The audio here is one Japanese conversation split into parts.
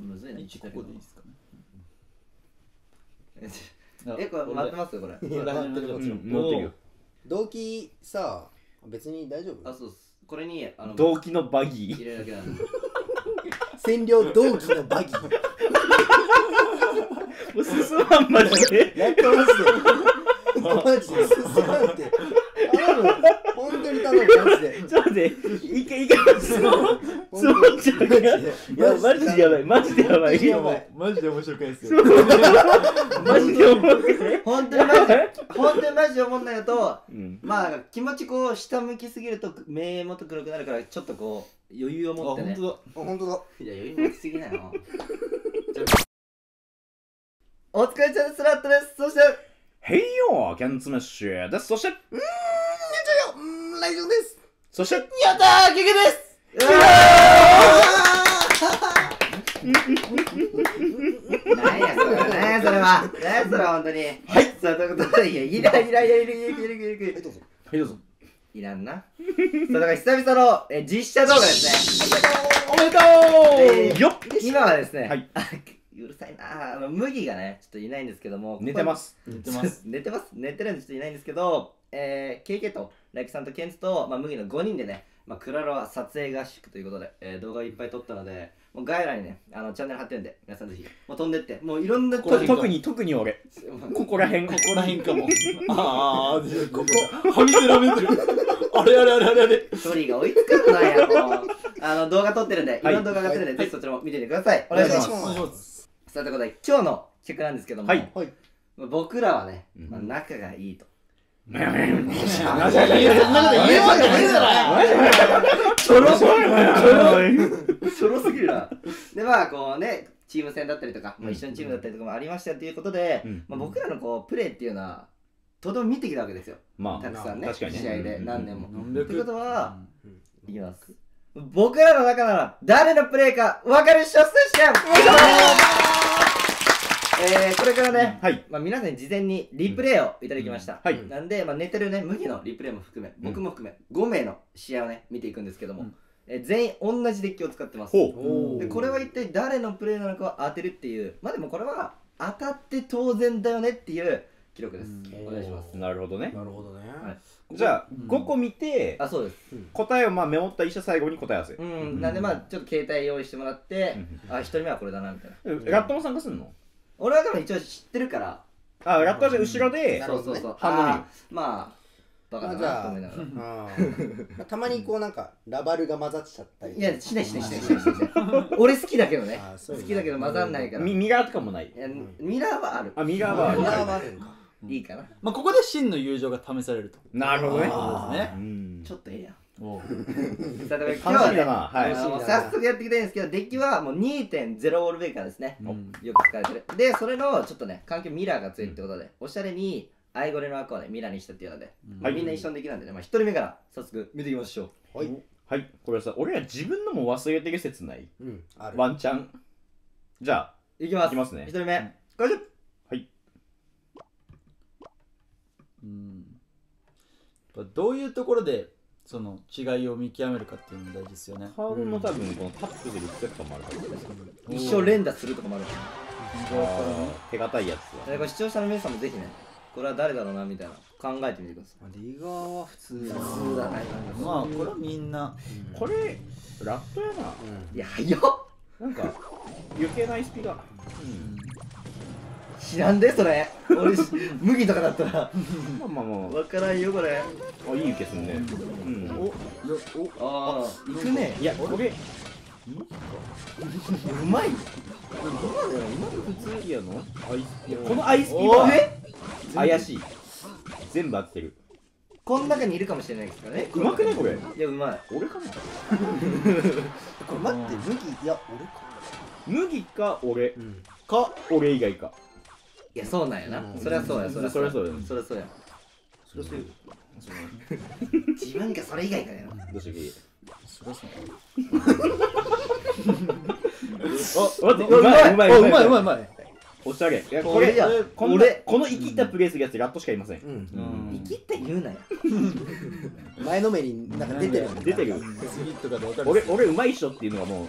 むずいな一ここでいいですかね。えこれ待ってますよこれ。待って。るもちろんってるよ。動機さ別に大丈夫？あそうっす。これにあの動機のバギー。入れるだけなんで。占領動機のバギー。もう進まんマジで。やってますよマジで進まんって本当に頼むマジで。ちょっと待って一回一回積もっちゃうからいやマジでやばいマジでやばい。やばい。マジで面白くないですよ。マジで思う本当にマジで本当にマジで思んないのとうん。まあ気持ちこう下向きすぎると目元黒くなるからちょっとこう余裕をあ持ってね。本当だ。あ本当だ。いや余裕持ちすぎなよお疲れ様ですラットです。そして。へいよキャンツメッシュです。そして。うんライです。そして、やったーゲです。何やそれは何やそれは。何やそれは本当に。はい。そういうことでいらいらんいらいらいらいらいらいらいらいどい、ら。いらんなそうだから久々の実写動画ですねおめでとうよっ今はですね、いうるさいな麦がねちょっといないんですけども寝てます寝てます寝てます寝てるんでちょっといないんですけどえー、KK とライキさんとケンツと、まあ、麦の5人でね、まあ、クラロワ撮影合宿ということで、えー、動画をいっぱい撮ったのでもう概要欄にねあのチャンネル貼ってるんで皆さんぜひもう飛んでって。もういろんなここら辺特に特に俺。ここら辺。ここら辺かも。ああここ。はみ出らめてる。あれあれあれあれあれ。距離が追いつかんないやもう。あの動画撮ってるんで、い、はい。ろんな動画上がってるんで、ぜひそちらも見てみてください。お願いします。お願いしお願いします。さあということで今日の企画なんですけども、はい。はい。僕らはね、うん。まあ、仲がいいとそんなこと言えるだろちょろちょろちょろすぎるな。でまあこうねチーム戦だったりとか、まあ、一緒にチームだったりとかもありましたということで、うん。まあ、僕らのこうプレーっていうのはとても見てきたわけですよ。またくさんね確かにね。試合で何年も、ということはうん。いきます。僕らの中なら誰のプレーか分かるっしょ選手権えー、これからね、はい。まあ、皆さんに事前にリプレイをいただきました、はい。なんで、まあ、寝てるね麦のリプレイも含め僕も含め5名の試合をね見ていくんですけども、うん。えー全員同じデッキを使ってます。でこれは一体誰のプレーなのかを当てるっていうまあでもこれは当たって当然だよねっていう記録です、うん。お願いします。うなるほどね。なるほどね。はい。じゃあうん5個見てあそうです。答えをまあメモった医者最後に答え合わせ。うん、なんでまあちょっと携帯用意してもらって、うん。あ一人目はこれだなみたいな。ラットも参加すんの？俺はでも一応知ってるから。あラットはじゃあ後ろでなるほどねそう。そうそう反応見る。あーまあバカだな。と思いながらあー たまにこうなんかラバルが混ざっちゃったり。いやしないしないしないしない。しない俺好きだけどね。あーそう好きだけど混ざんないから。みミラーとかもない？いやミラーはある。あミラーはある。ミラーはあるんか。いいかな。まあここで真の友情が試されると。なるほどね。あー。そううんちょっとええやんお 今日はねはい。早速やっていきたいんですけどデッキはもう2.0オールベーカーですね。うん。よく使われてる。でそれのちょっとね環境ミラーが強いってことでおしゃれにアイゴレの赤をねミラーにしたっていうので、はいみんな一緒にできなんでね、まあ、1人目から早速見ていきましょう。はい。はい。これはさ俺ら自分のも忘れてる説ない？うんある。ワンチャン？じゃあいきます。いきますね。1人目。これうん。やっぱどういうところでその違いを見極めるかっていうのが大事ですよね。カードの多分このタップでリスペクトもあるから。ね一生連打するとかもあるからあー手堅いやつだ視聴者の皆さんもぜひねこれは誰だろうなみたいな考えてみてくださリガーは普通。い普通だなまあこれはみんな。これラットやな。いや早っ。なんか余計な SP が知らんでそれ。俺し麦とかだったら。まあまあまあ。分からんよこれ。あいい受けすんね。うん。およおああ行くね。いやこれうまい。よ今のよ今の普通いやの？いやこのアイスピおはえ？怪しい。全部合ってる。この中にいるかもしれないですからね。うまくないこれ？いやうまい。俺かな？これ待って麦いや俺か。麦か俺。うん。か俺以外かいやそうなんやな。うん。そりゃそうやそりゃそりゃそうや。そりゃそうや。それそういう自分がそれ以外かよどうしようそりゃそうあ待ってうまいうまいうまい。うまいうまいうまい。おしゃれいやこれ俺じゃんこんな俺この生きったプレイするやつラットしかいません。うん。うん。生きって言うなよ前のめりになんか出てる。出てる。次とかで分かる俺俺うまいっしょっていうのがも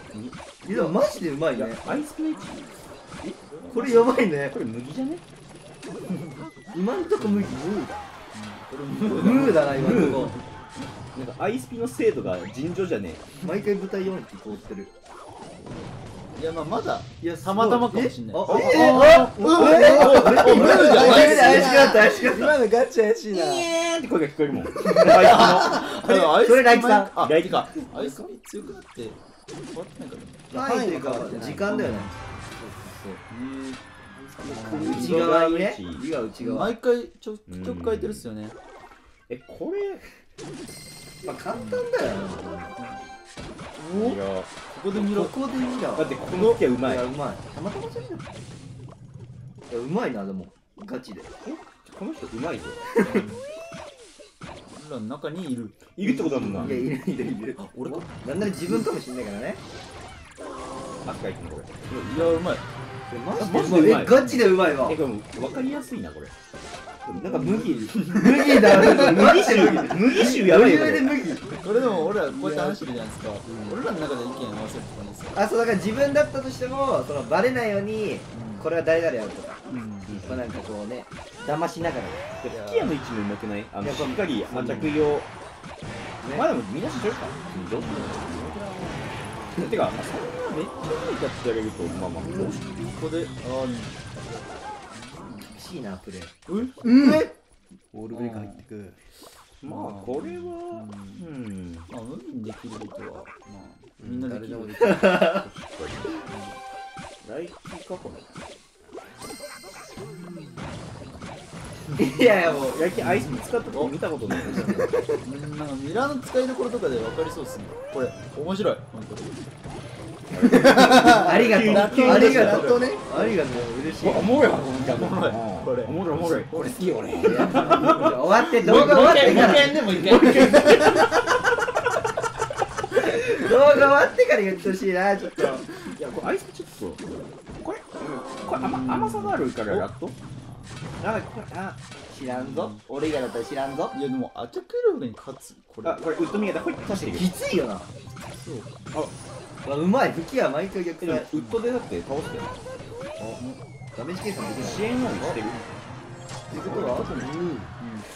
う。いやマジでうまいいやねアイスピーチこれやばいね。これ麦じゃね？今んとこムーだ。ムーだな今んとこ。なんかアイスピの精度が尋常じゃね毎回舞台4期通ってる。いやまあまだいやたまたまかもしんない。ああえ？あうわえ？え？ムーじゃん怪しくなった怪しくなった今のガチ怪しいなイエーンって声が聞こえるもんアイスそれライキさんあライキかアイスピ強くなって変わってないかな範囲っていうか時間だよねへ内側にね。字が内側毎回ちょちょく変えてるっすよね。えこれまあ簡単だよいや。ここで見ろ。ここで見たわだってこの時はうまいいやうまい。たまたまじゃねえのいやうまいなでも。ガチで。この人うまいぞ。俺らの中にいる。いるってことだもんないやいるいるいる。俺か。なんなら自分かもしんないからね。あ書いてんのこれいやうまい。えママジでうまいえガチでうまいわ。えこれもう分かりやすいなこれ。なんか麦麦だ麦臭麦臭やばいよこれ。で麦これでも俺らこうやって話してるじゃないですか。俺らの中で意見合わせるとかですよあそうだから自分だったとしてもそのバレないようにこれは誰々やるとか。うんまあなんかこうね騙しながら。で吹き矢の位置もうまくない？あのしっかりあ着用。まあでもみんな知ってるか。どうするてか、まあ、そんなめっちゃうまいかって言われるとまあまあここでああ厳しいなプレーうん？うん。えオールブレイク入ってくまあこれはうん。まあ無理にできることはまあみんなできる。誰でもでき確かに来期かこれいやいやもう来期アイス使ったとこ見たことない。ですうん。なんかミラーの使いどころとかで分かりそうですね。これ面白いありがとう。ありがとう。ねありがとう。嬉しい。おもろい。わおもろい。これ。おもろいおもろい俺好き。俺終わって動画終わってから。ねもう一回動画終わってから言ってほしいなちょっと。いやこれアイスちょっとこれこれ甘甘さがあるからやっと？ああ知らんぞ。俺以外だったら知らんぞ。いやでもアタック力に勝つ。これ。あこれウッドミゲーだ。ほい刺していくきついよな。そうあうまい吹きは毎回逆にウッドでだって倒してる。ダメージ計算できない。支援音してる。ってことは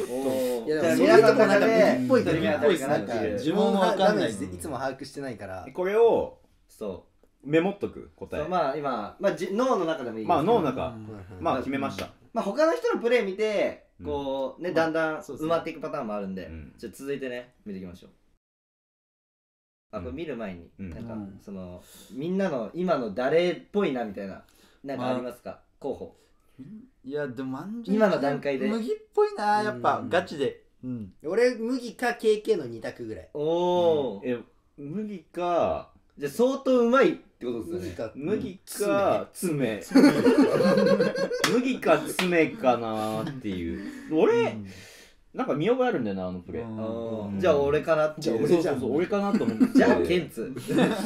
おいやーでもなんか中で麦っぽいから誰が誰かなっていう自分もわかんない自分がダメージいつも把握してないから。これをそメモっとくう答え。そうまあ今まあじ脳の中でもいいですまあ脳の中。うん。まあ決めました。まあ他の人のプレイ見てうん。こうねだんだん埋まっていくパターンもあるんで。うん。じゃあ続いてね見ていきましょうあこれ見る前にうん。なんかうん。そのみんなの今の誰っぽいなみたいななんかありますか？候補。いやでも今の段階で。麦っぽいなやっぱうん。ガチで。うん。俺麦か KK の2択ぐらい。おおえ麦かじゃあ相当うまいってことですよね。麦か。麦か爪。麦か爪かなーっていう。俺なんか見覚えあるんだよなあのプレイ。じゃあ俺かなっていう。じゃあ俺じゃん。そう俺かなと思ってじゃあケンツ。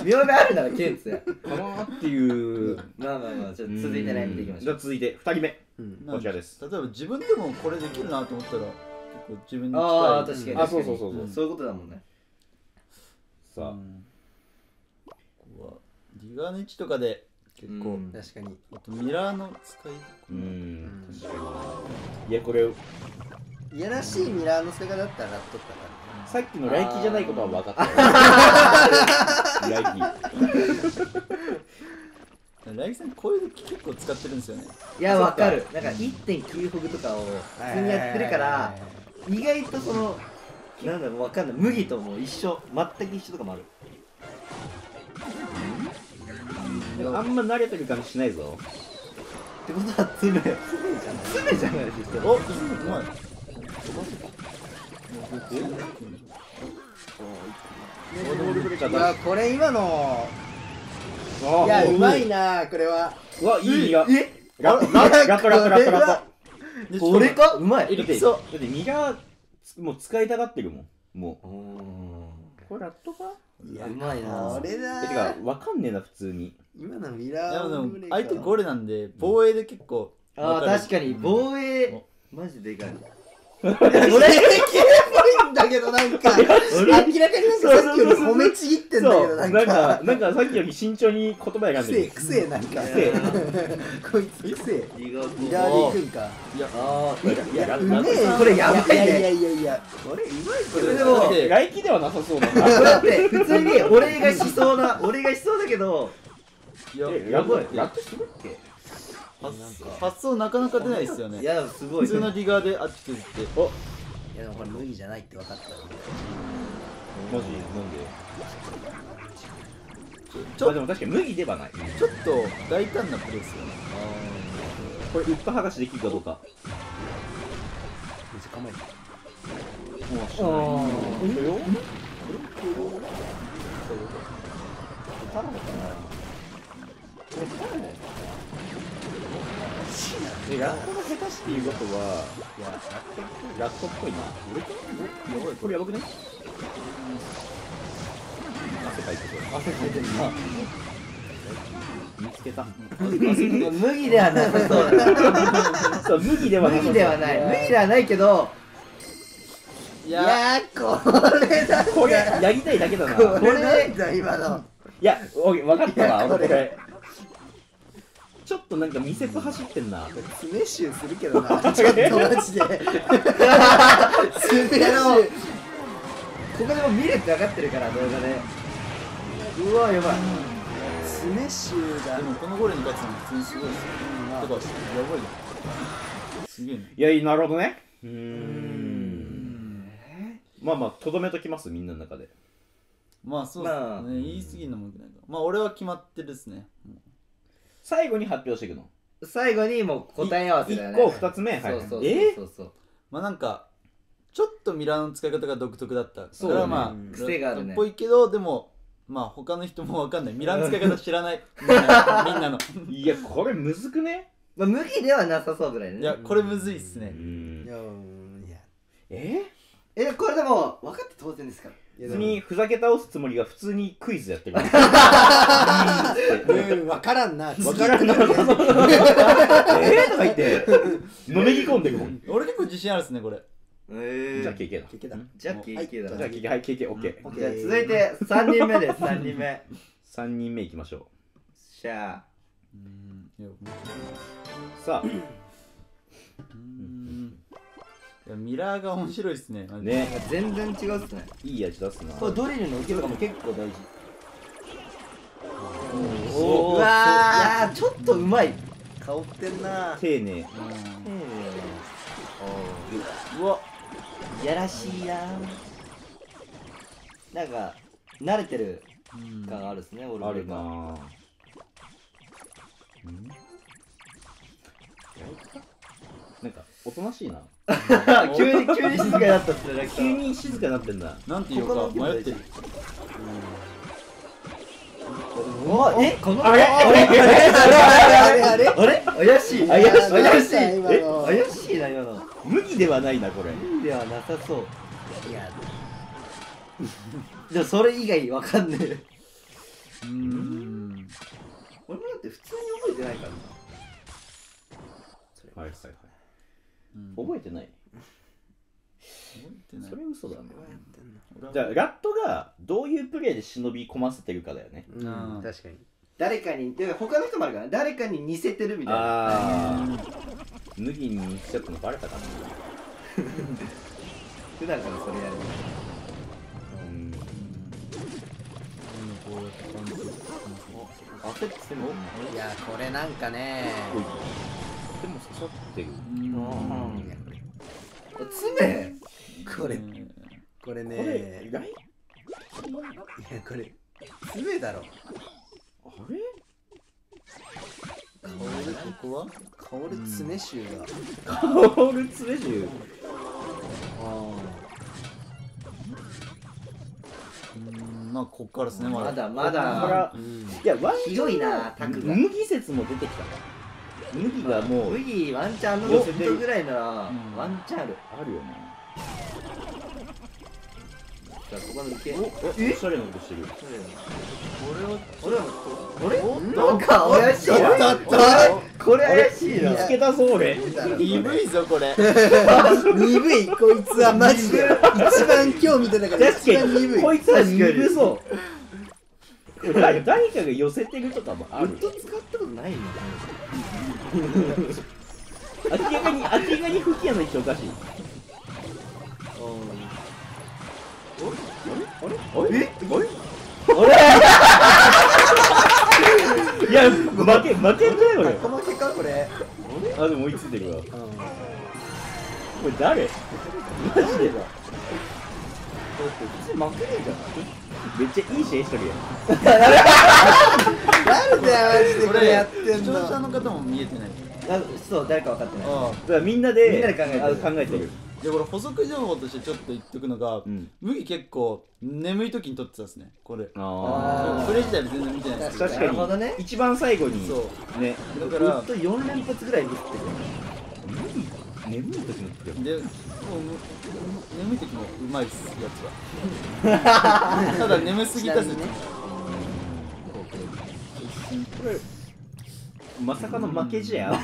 見覚えあるならケンツや。かなーっていう。まあまあまあじゃあ続いてね見ていきましょう。じゃあ続いて2人目。うん。こちらです。例えば自分でもこれできるなと思ったら結構自分にああ確かに。あそうそうそうそう。うん。そういうことだもんね。さあ。うん。ここはリガネチとかで結構、うん。確かに。あとミラーの使いうん。うん。確かに。いやこれいやらしいミラーの使い方だったらラットったかさっきの来期じゃないことは分かった。よ来期ライさんこういうの結構使ってるんですよね。いやわかる。なんか1.9ホグとかをら普通にやってるから意外とそのなんだろうわかんない。麦ともう一緒。全く一緒とかもある。あんま慣れてる感じしないぞ。ってことは爪爪じゃない。爪じゃないですおうまいいやこれ今のいやうまいなこれは。うわいいやえラッラットラットラットラッこれか？うまい。えだってだってミラーつもう使いたがってるもん。もおうこれラットか？いやうまいな。これだえてかわかんねえな普通に。今のミいラー相手ゴレなんで防衛で結構ああ確かに防衛。おマジでかい俺俺っぽいんだけどなんか。明らかになんかさっきより褒めちぎってんだけそう。なんか。かなんかさっきより慎重に言葉選んでる。くせえなんか。こいつくせえ。リガーミラーで行くんか。いやあうめえこれやばいねいやいやいやいや。これうまいこれれでもだって来季ではなさそうだな。これだって普通に俺がしそうな俺がしそうだけど。いやばい。やっとするっけ？発発想なかなか出ないですよね。いやすごい。普通のリガーであっち削って。お。いやでもこれ麦じゃないって分かった。んでマジなんでちょ。あでも確かに麦ではない。ちょっと大胆なプレーですよね。これウッド剥がしできるかどうか。水構えてもうしあない。ー。よえラットが下手しっていうことはいやラットっぽいな俺かやばいこれやばくね汗かいてる汗かいてるな見つけた麦ではなさそうだそう麦ではなさそう麦ではない麦ではないけどいいやーこれだこれやりたいだけだなこれなんだ今のいや、分かったわ、これ俺これ。ちょっとなんか見せ場走ってんな。爪臭するけどな。ちょっとマジで。爪臭ここでも見るって分かってるから動画で。うわやばい。爪臭が。でもこのゴールに勝つの普通にすごいですよまあてかやばい。じゃんすげえね。いや、なるほどね。うーん。まあまあ、とどめときます、みんなの中で。まあそうですね、まあ。言い過ぎるのもよくないからまあ俺は決まってるっすね。も最後に発表していくの？最後にもう答え合わせだよね。1個、2つ目？はい。そうそうそうえそうそう。うまあなんかちょっとミラーの使い方が独特だったそうだね。からまあうん癖があるね。っぽいけどでもまあ他の人もわかんない。ミラーの使い方知らない。みんなみんなの。いや、これむずくね？まあ麦ではなさそうぐらいねいやこれむずいっすうねん。い。やうんいや。え？えこれでも分かって当然ですから普通にふざけ倒すつもりが普通にクイズやってる。うん分からんな。わからんな。えーとか言って、のめり込んでるもん。俺結構自信あるっすねこれ。えじゃあ、経験だ。経験だ。じゃあ KK だ。じゃあ、経験、はい、経験、オッケー。じゃあ続いて3人目です。3人目。3人目いきましょしゃあ。うん。いやう。さあ、うんいやミラーが面白いっすね。マジでね、全然違うっすね。いい味出すな。これドリルの受けとかも結構大事。おー。うわー。いやーちょっとうまい。香ってんな。丁寧。ううわ。やらしいななんか慣れてるんうん感あるっすね、オールあるな。ぁ。なんか、おとなしいな。急に急に静かになったっすね急に静かになってんだ。なんて言おうか。迷ってるおえこのあれ？あれ？あれ？あれ？あれ？あれ？怪しい。怪しい。怪しい怪しいな今の。麦ではないな、これ。ではなさそう。いやじゃあそれ以外わかんねえ。うん。俺もだって普通に覚えてないからな。はいはいはい。うん。覚えてない。覚えてない。それ嘘だね。俺はじゃあ、ラットがどういうプレーで忍び込ませてるかだよね。うんうん確かに。誰かにで他の人もあるからね誰かに似せてるみたいな。ああ。麦に似ちゃったのバレたかな。普段からそれやるうん。こうやって感じで焦ってもいやこれなんかね。おいでも刺さってる。爪。これねこれこね。れ、来いやこれ爪だろ。あれ？香るここは？香る爪臭が。香る爪臭？うん。まあこっからですねままだだ。まだかだいや、ワン広いなタクが。麦説も出てきたな。麦がもう、麦ワンチャンあの寄せてる人ぐらいならうんワンチャンある。あるよね。ささここの受け。おおしゃれなことしてる。俺は俺はなんか怪しいな。だった。これ怪しいな。見つけたぞ俺鈍いぞこれ鈍い。こいつはマジで一番今日見てたから確か一番鈍い。にこいつは鈍そう。これ誰かが寄せてるとかもある。ウッド使ったことないの明らかに明らかに吹き矢の位置おかしい。あれ？あれ？いや負け負けんじゃない俺この結果？これ。あでも追いついてるわ。これ誰？マジでだ。普通負けねえじゃんめっちゃいい試合しとるやん。誰だよマジでこれやって視聴んの者の方も見えてない。あそう誰か分かってない。あだからみんなでみんなで考えてる。あ考えてる。でこれ補足情報としてちょっと言っとくのが、うん。麦結構眠い時に撮ってたんですねこれ。あプレイ自体は全然見てないですけど。確なるほどかね。に一番最後にそう。ねだからウッド4連発ぐらいミスって眠い。時のってで眠い時もうまいっすやつは。ただ眠すぎた説ちなみにねこれまさかの負け試合る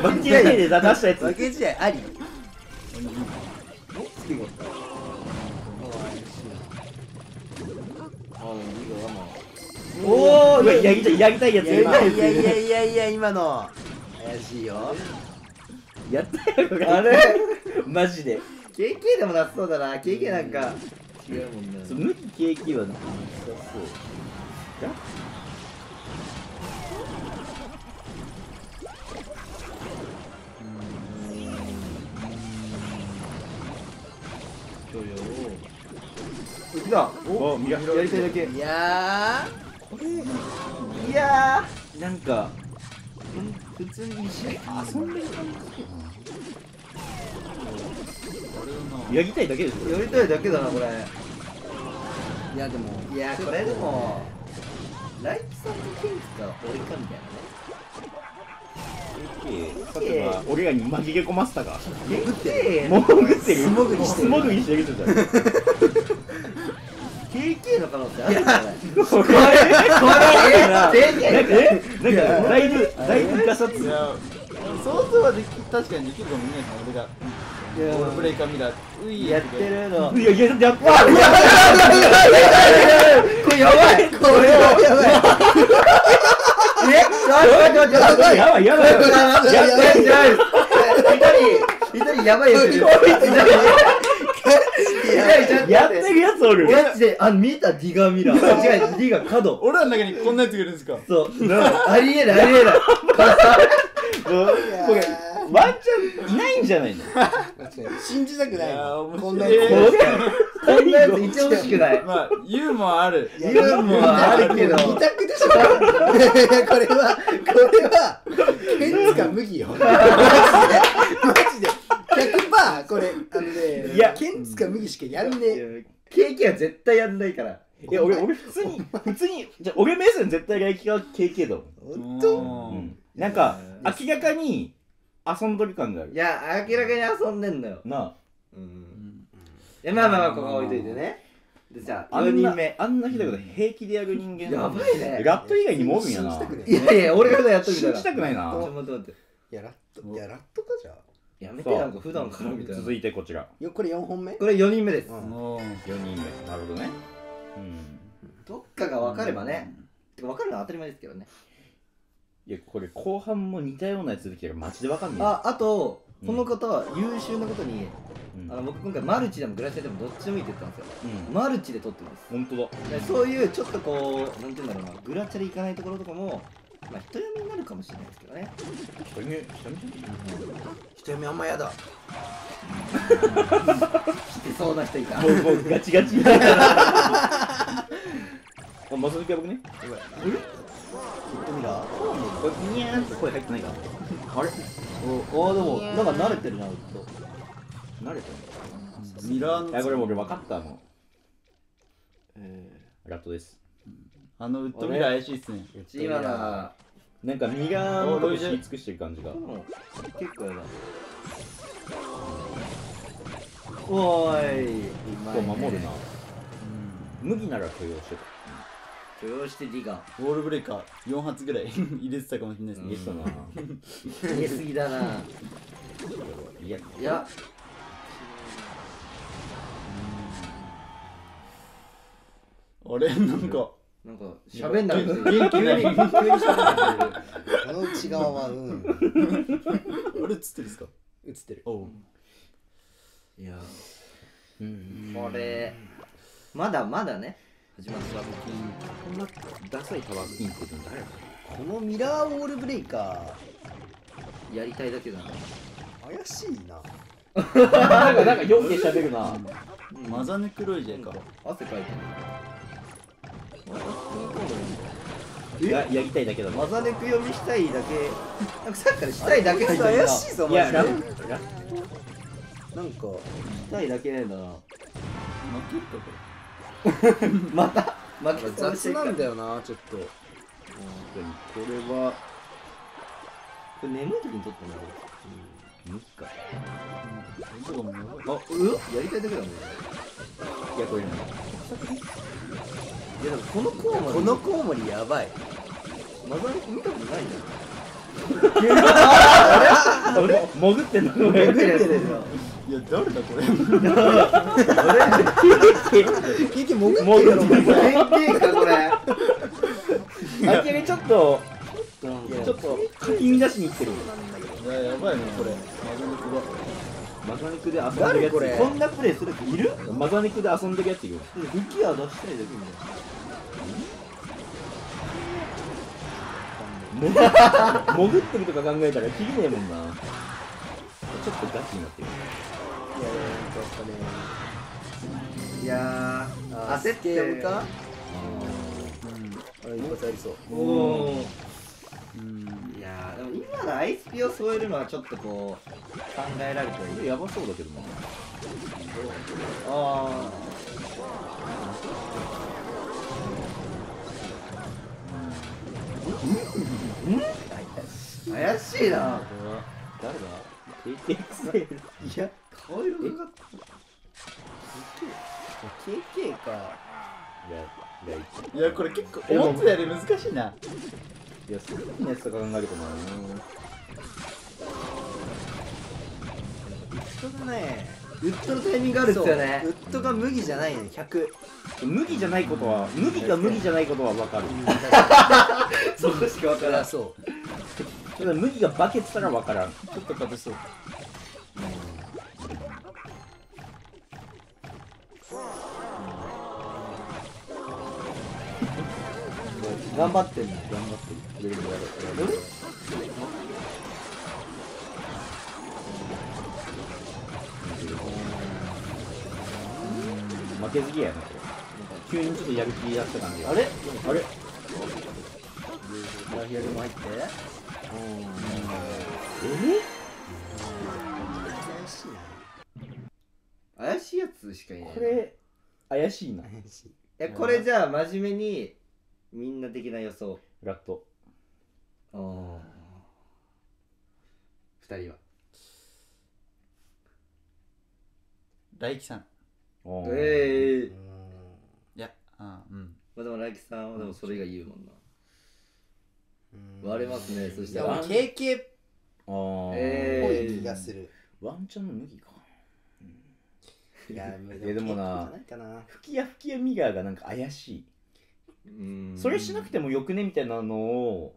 負け試合で出したやつ負け試合ありおおやりたいやりたいやついやい今やいやいやいやいや今の怪しいよやったよあれ？マジで。KK でもなさそうだな。KK なんか。違うもん。なそう無期景気はな。さそうじゃ来たおみややりたいだけいやいやなん。かー普通にいい試合遊んでる感じやりたいだけでしょやりたいだけだなこれ。ーいやでもいやこれでもライキさんとケンツか俺かみたいなね例えば俺らに紛れ込ませたか。潜ってもう潜ってる。素潜りしてる。じゃんの可能性あるんじゃない。これこれえなんかだい。ぶだい。ぶガサツい。や想像はでき確かにできるかもね俺がオールプレイカー見たらうい。やってるのい。やい。ややっぱこれやばい。これやばい。えちょっと待って待って待ってやばい。やばい。やばい。やばい。やばい。やばい。一人一人やばい。やつい。るやってるやつおる。ガチであ見たディガーミラー。違うディガー角。俺らの中にこんなやつがいるんですか？そう。ありえないありえない。これワンチャンいないんじゃないの？信じたくないこんなやつこんなやついて欲しくない。まあユーモアある。ユーモアあるけど。二択でしょこれはこれはけんつかむぎよ。マジで。マジで100% これあのねいやケンツか麦しかやんねえ。ケーキは絶対やんないから。いや俺俺普通に普通にじゃあ俺目線絶対来季が経験だもん本当うん。なんか明らかに遊んどる感がある。いや明らかに遊んでんのよ。なあ。うん。いやまあまあまあここ置いといてね。でじゃあ4あんな人目。あんなひどいこと平気でやる人間やばいね。ラット以外にもおるんやな。いやいや俺がやっとるみたいな信じたくないな。ちょっと待って待って。いやラットいやラットかじゃあやめてなんか普段からみたいな。続いてこちら。よこれ4本目？これ4人目です。うん。もう4人目。なるほどね。うん。どっかが分かればね。てか分かるのは当たり前ですけどね。いやこれ後半も似たようなやつ出てきたらマジでわかんないああとうんこの方は優秀なことにうん。あの僕今回マルチでもグラチャでもどっちでもいいって言ったんですよ。うん。マルチで取ってます。本当だ。でそういうちょっとこうなんていうんだろうな。グラチャで行かないところとかもまあ人読みになるかもしれないですけどね。一人目一人一人目あんまやだ。来てそうな人いた目もうもうガチガチ。あマス抜きは僕ね？言ってみろこれ。ニャーンって声入ってないか？あれ？おあでもなんか慣れてるなずっと。慣れたミラーのいやこれもう俺分かったもう。ラットですあのウッドミラー怪しいっすね今のはなんかミラーのとこ知り尽くしてる感じが結構やだおーい。こう守るな。麦なら許容して許容してディガ。ウォールブレイカー4発ぐらい 入れてたかもしれないですたね入れすぎだな。い。や。いや。あれ？なんかなんか喋んなくて元に急に喋ってこの内側はうん。あれ映ってるんですか？映ってるおう。いや。うん。これまだまだね。始まった。ばこんなダサいタワーキンって言うの誰だ？このミラーウォールブレイカやりたいだけだな。ー怪しいな。なんかなんかよく喋るな。マザネクロイジェか。汗かいてややりたいだけだるなマザネク読みしたいだけ？なんかさっきからしたいだけなんだ。怪しいぞマジで。なんかしたいだけなんだな負けるかこまた負け雑なんだよよなちょっとこれはこれ眠い時に撮ったんだ麦かれとかもやばいけどあうやりたいだけだもんねいやこれねいやでもこのコウモリ。このコウモリやばい。マザ見たことないじ あれ？潜ってんの？潜ってるよ。いや誰だこれ。経験潜って潜るってる変形かこれあきらにちょっとちょっとかき乱しにいってる。いややばいねこれ。マザネクがマザネクで遊んでるやつ。誰これ？こんなプレイする人いる？マザネクで遊んでるやついる。浮き輪出したいだけみたいな潜潜ってるとか考えたらきりねえもんな。ちょっとガチになってる。いやーあ焦ってーか？うん。あ一発ありそう。うん。いやでも今のアイスピを添えるのはちょっとこう考えられてはいるやばそうだけどな。ああ怪しいな。誰だ KTXL いや顔色がかっ KK かいやいやいやこれ結構思ってたより難しいないやすぐのやつとか考えるとなウッドがねウッドのタイミングあるっすよね。ウッドが麦じゃないね100麦じゃないことは麦が麦じゃないことは分かる。そうしか分からんそうただ麦がバケてたら分からん。ちょっと勝てそう頑張ってんだ頑張ってるやるやるやる負けず嫌やな。急にちょっとやる気出した感じがあれあれラヒアルも入ってえ怪しいな。怪しい。やつしかいないこれ怪しいなえこれじゃあ真面目にみんな的な予想。ラットああ二人は。大輝さん。おー。ええういやあうん。まあでもライキさんはでもそれが言うもんな。割れますね。そしいたら KK っあー。えぽい気がする。ワンチャンの麦か。いや いやでもな。KK じゃないかな。吹き矢吹き矢ミガーがなんか怪しい。うんそれしなくてもよくね？みたいなのを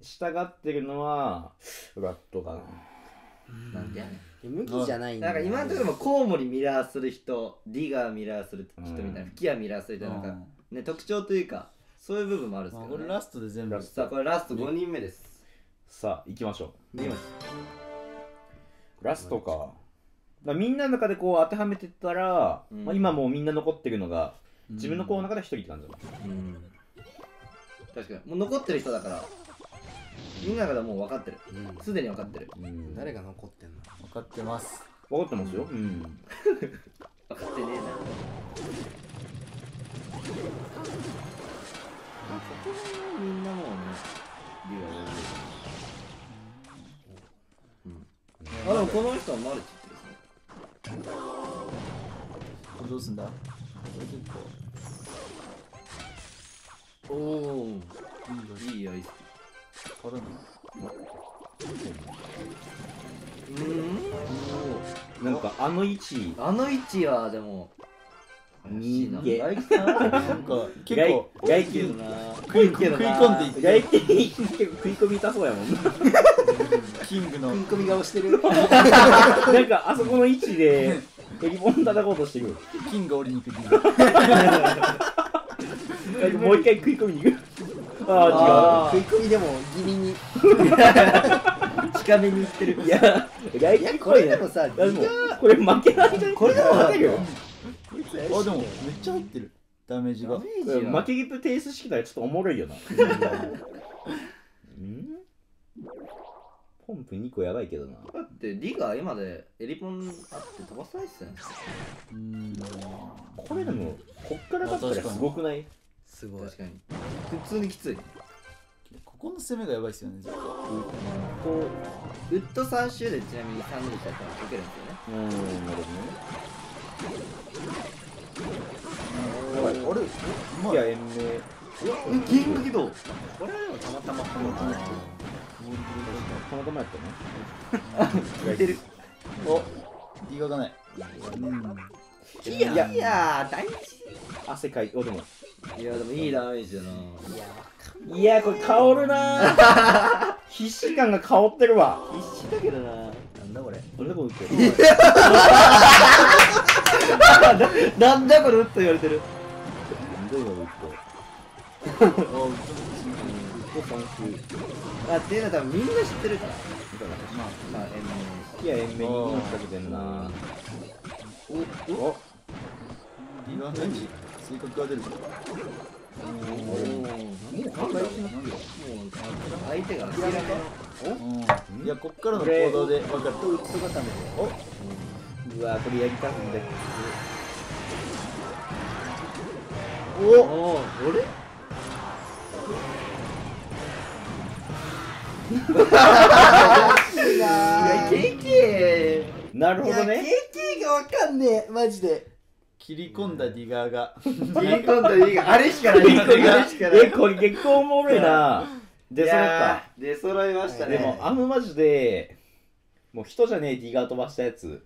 従ってるのはラットかな。なんでやね。麦じゃないんなんか今のところもコウモリミラーする人ディガーミラーする人みたいなうん。吹き矢ミラーする人なんかね特徴というかそういう部分もあるんですまあけど、ねこれラストで全部。ラスさあこれラスト5人目です。さあ行きましょう。ラストか。みんなの中でこう当てはめてったら、うん。まあ、今もうみんな残ってるのが自分の子の中で一人って感じだ、うん。確かに。もう残ってる人だからみんなの中ではもう分かってる。うん。すでに分かってる。うん、誰が残ってんの？分かってます。分かってますよ、うん、分かってねえな。みんなもうねディガーやんあでもこの人はマルチってですね。どうすんだ？これ結構おおいいよいいよいい変わらなうん。なん。かあの位置あの位置はでも逃げな大吉さん。なん。か結構外気な食い食い込ん。でいって外気結構食い込み痛そうやもん。キングの踏み込み顔してるなん。かあそこの位置でエリポン叩こうとしてるキング降りに行くもう一回食い込みに行くああー食い込みでもギリに近めに行ってるいや外気っいやこぽいねれでもさいやでもこれ負けないこれでも勝てるよあでもめっちゃ入ってるダメージが負けギプ提出してきたらちょっとおもろいよなポンプ2個やばいけどな。だってリガ今でエリポンあって飛ばさないっすよね。うん。これでもこっから勝ったらすごくない？すごい確かに。普通にきつい。ここの攻めがやばいっすよね絶対こうウッド3周でちなみに3ルートやったら解けるんですよね。うん。なるやばい。あれ？うほどねまいいや延命。えキング起動。これはでもたまたまこのたまたまやったね。似てる。おディガがない。うん。いやいや。いや大事。汗かいておでも。いやでもいいダメージだな。いやこれ香るな。必死感が香ってるわ。必死だけどな。なんだこれ。どれでも打ってるなんだこれ ウッド言われてる。どれでも打ってあうる3周あっていうのは多分みんな知ってるから。まあまあ延いや延命に命かけてんな。命おお。ディガ何性格が出るからもう考えてますよ。もう相手が諦めのうんいやこっからの行動で分かるウッド固めでうわこれやりたくんだおおあれ？いやケケなるほどね。KK がわかんねえ。マジで。切り込んだディガーが。切り込んだいいがあれしかない。あれしかない。えこれ結構おもろいな。出揃った出揃いましたね。でもあのマジでもう人じゃねえディガー飛ばしたやつ。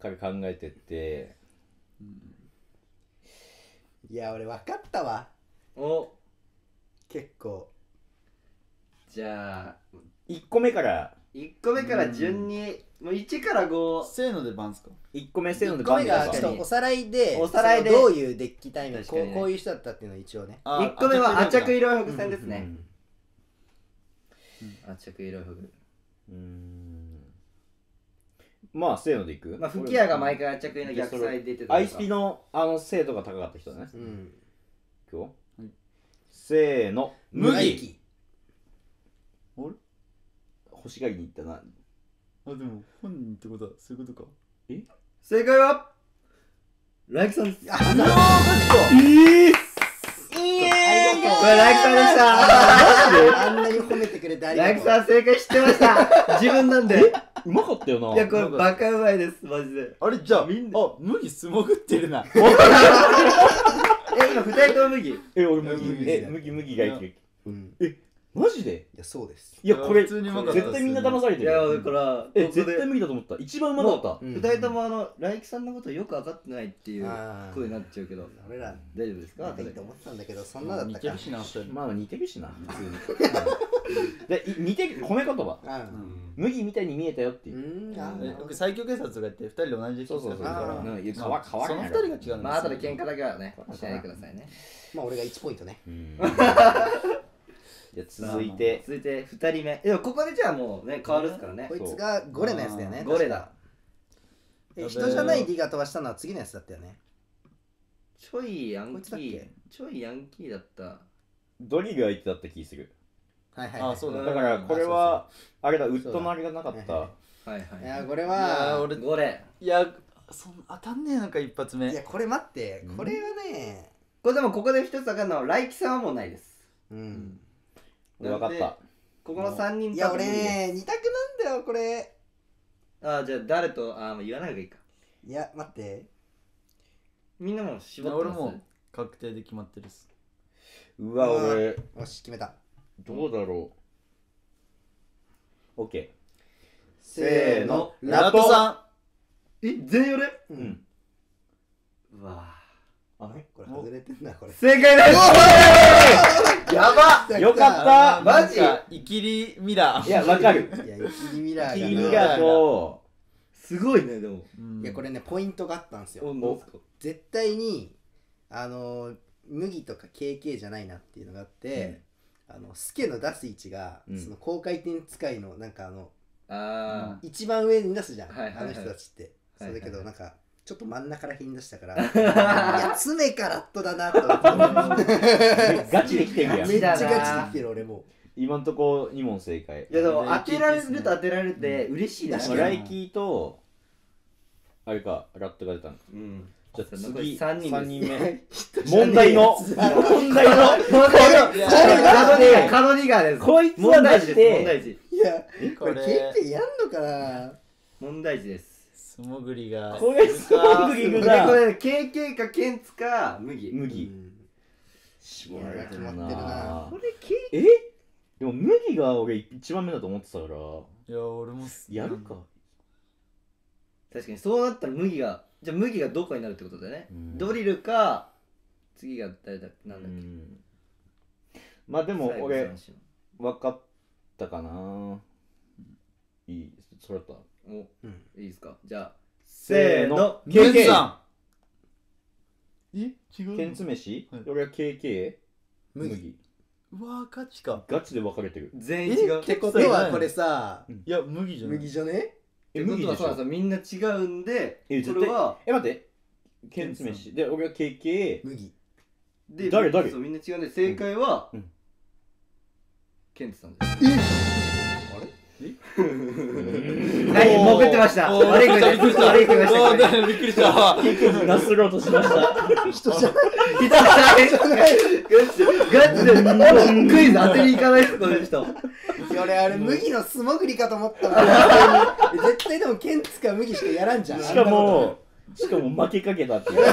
から考えてって。いや俺わかったわ。お。結構じゃあ1個目から。1個目から順にもう1から5せーのでバンすか。1個目せーので1個目がバンでちょっとおさらいでおさらいで。そのどういうデッキタイムこ確かにね。うこういう人だったっていうのを一応ね。あ1個目はアチャクい色北戦ですね。うんアチャク色北うーん。まあせーのでいく？まあ吹き矢が毎回アチャク色の逆サイ出てたアイスピのあの精度が高かった人ね。うん。今日、せーの。麦麦星がりに行ったな。あでも本人ってことはそういうことか。正解は？ライキさんです。あええありがとうこれライキさんでした。あんなに褒めてくれてありライがとう。キさん正解知ってました。自分なんで。うまかったよな。いやこれバカうまいです。マジで。あれじゃあみんな。あ麦素潜ってるな。え今二人とも麦？え俺麦。麦え麦麦が生きる。うんマジで？いやそうです。いやこれ普通にうまかったっす。絶対みんな騙されていやるだからえここで絶対麦だと思った。一番うまかった。うん。二人ともあのライキさんのことよく分かってないっていうあー。声になっちゃうけど。俺ら。大丈夫ですか？いいと思ってたんだけどそんなだったか。似てるしな二人。まあ似てるしな普通に。でい似てる褒め言葉。うん。麦みたいに見えたよっていう。うん。あえ僕最強警察がやって二人で同じそうそうそう。あーうん。その二人が違うんですよまあ後で喧嘩だけはねしないでくださいね。まあ俺が1ポイントね。うん じゃあ続いて。続いて二人目。でもここでじゃあもうね変わるっすからね。こいつがゴレのやつだよね。ゴレだ。え人じゃないディガ飛ばしたのは次のやつだったよね。ちょいヤンキー。け？ちょいヤンキーだった。ドリル相手だった気する。はいはい、あそうだだからこれはあれだウッドのあれがなかった。はいはいい。やこれいやは俺ゴレ。いやそん当たんねえのか一発目。いやこれ待って。これはねこれでもここで一つ分かるのはライキさんはもうないです。うん分かった。ここの三人いや俺ね二択なんだよこれ。あじゃあ誰とあ言わない方がいいか。いや待って。みんなも絞ってます。俺も確定で決まってるっす。うわ俺。よし決めた。どうだろう。OK せーのラット。さえ全員俺？ううん。んうわあれ？これ外れてんなこれ。正解です。やば！よかった。んマジ？なんかイキリミラー。いやわかる。いやイキリミラーがな。君がとすごいねでも。うんいやこれねポイントがあったんですよ。絶対にあの麦とか KK じゃないなっていうのがあって、あのスケの出す位置が、うん。その高回転使いのなんかあのあ一番上に出すじゃん、あの人たちって、そうだけどなんかちょっと真ん中らへんに出したから いや常かラットだなと思って。ガチで来てるや。んめっちゃガチで来てる俺も。今んとこ2問正解。いやでも当てられると当てられて嬉しいです確かにライキーとあれかラットが出たの。うん。じゃあ残り次。三人です。三人目。問題の。問題の。問題の。いやカドニガカドニガですこいつは問題児出して。です。問題児いやこれ。これ KK やんのかな。問題児です素潜りがこれスモーグリグがでこれ KK かケンツか麦。麦。うん絞られてるいや決まってるな。なこれ K え？でも麦が俺一番目だと思ってたから。いや俺もすやるか。確かにそうなったら麦がじゃあ麦がどこになるってことだよね、うん。ドリルか次が誰だなんうだっけ、ん。まあでも俺分かったかな。いいそれとおうん。いいですか？じゃあせーの。ケンさん。え？違うケンツ飯はい。俺は KK 麦。うわガチか。ガチで分かれてる。全員違う。ってことはこれさいや麦じゃない。麦じゃね？ってことはそうなんですょよみんな違うんでえそれはえ待って。ケンツ飯で俺は KK 麦。で誰？誰そうみんな違うんで正解は、うん。ケンツさんです。あれはいおー潜ってました。悪い声です。悪い声でしたおーびっくりした。なすろうとしました。人じゃひどい。ガチでガチでもうクイズ当てに行かないですこの人。俺あれ麦の素潜りかと思ったもん。絶対でもケンツか麦しかやらんじゃん。しかもしかも負けかけたっていう。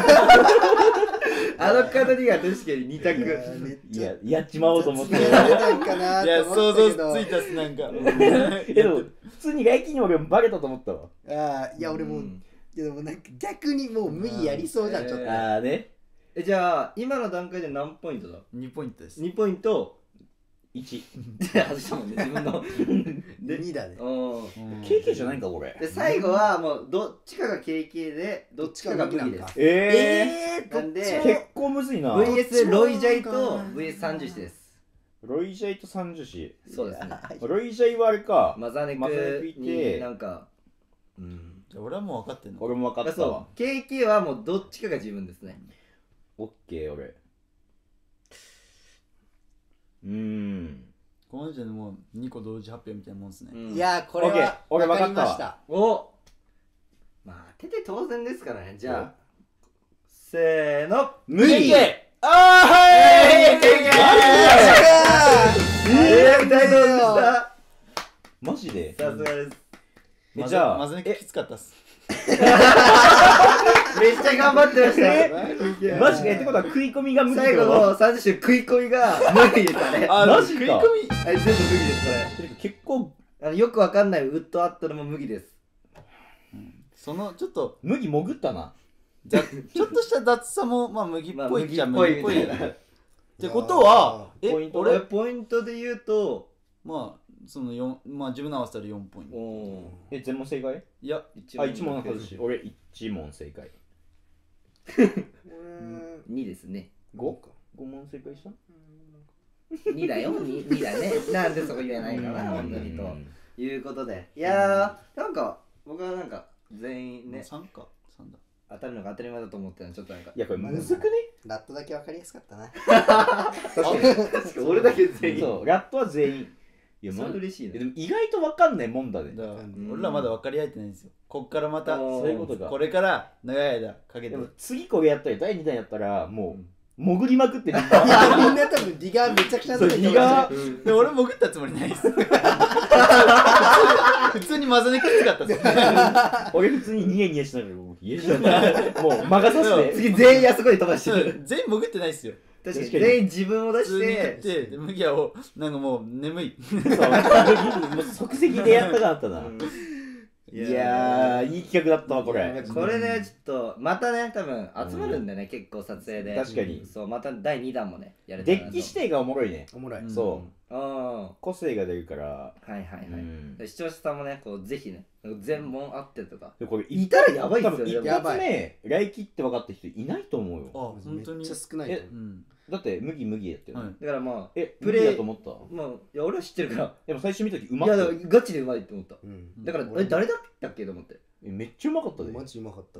あの方には確かに二いや択いややっちまおうと思って。雑にやられたんかないやと思想ったけど。像ついたっすなんか。えでも普通に外気に俺バレたと思ったわ。あーいや俺もううんいやでもなんか逆にもう麦やりそうじゃんちょっと。えああね。えじゃあ今の段階で何ポイントだ？2ポイントです。2ポイント1で 外したもんね。自分の。で2だね。うん。うん。経験じゃないんかこれ。で最後はもうどっちかが KK でどっちかが麦です。ええーなんでー、結構むずいな。VS ロイジャイとどっちも VS30 子です。ロイジャイと三樹子そうですね。ロイジャイはあれかマザネクマザネクいて。になんかうん。じゃあ俺はもう分かってんの。俺も分かったそわう KK はもうどっちかが自分ですね。オッケー俺うーん。この時点でもう2個同時発表みたいなもんですね。うん。いやーこれオッケー。は俺分かったわ。ました。お。まあ当てて当然ですからね。じゃあせーの。麦ああはいえー、大丈夫でした。マジで？さすがです。えじゃあ。まずねきつかったっす めっちゃ頑張ってました。マジでってことは食い込みが麦って最後こと？の30種食い込みが無理でしたね。あマジか。食い込み？あれ全部麦ですこてか結構。れあのよくわかんないウッドあったのも麦です。そのちょっと。麦潜ったな。じゃちょっとした雑さもまあ麦っまあぽいっちゃ麦っ麦っぽいってことはえ俺？ポイントで言うとまあその4まあ自分の合わせたら4ポイント。え全問正解？いや。あ1問外し俺1問正解。2ですね。5?5 問正解した？2だよ。2, 2だね。なんでそこ言えないかな本当にと。いうことで。いやーなんか僕はなんか全員ね。3か。3だ。当たるのが当たり前だと思ってたのちょっとなんか。いやこれむずくね？ラットだけ分かりやすかったな。確かに。俺だけ全員。そう。ラットは全員いや、まあ、嬉しいね。でも意外と分かんないもんだね。だら俺らまだ分かり合えてないんですよ。こっからまた、そういうことか。これから長い間かけて。でも次これやったり、第2弾やったら、もう、潜りまくってる。みんな多分、ディガーめちゃくちゃディガー。で俺潜ったつもりないです。普通にマザネきつかったです。俺普通にニヤニヤしながら、もう、家じゃない。もう、任させて。次全員あそこで飛ばしてる。全員潜ってないですよ。確かに。全員自分を出普し通にってで麦屋をなんかもう眠い。もう即席でやったかったな、うん。いやー。いいい企画だったわこれ。これねちょっとまたね多分集まるんだよね、結構撮影で。確かに。そうまた第2弾もねやれたデらッキ指定がおもろいね。おもろい、う。ん。そうあ個性が出るから。はいはいはい、うん。視聴者さんもねこうぜひね全問あってとか。でこれいたらやばいっすよ。多分一やば発目来期って分かった人いないと思うあよ本当めっちゃ少ないとう。んだって麦麦やってる、はいだからまあえププレイだと思った？まあいや俺は知ってるから。でも最初見た時うまいっやだからガチでうまいと思った。うん。だから、うんえ誰だったっけと思って。めっちゃうまかったで。マジうまかった。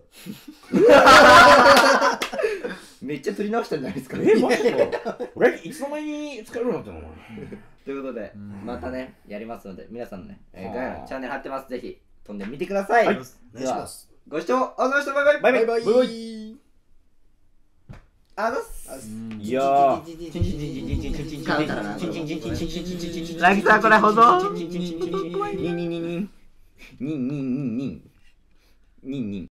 めっちゃ釣り直したんじゃないですか？えマジか。俺いつの間に使えるよなって ということでまたねやりますので皆さんね、えー、概要欄チャンネル貼ってます。ぜひ飛んでみてください、はい、お願いします。ご視聴ありがとうございました。バイバイ。バイバイ。バイバイあざすいやー。ラさこれ保存？ににににににににニン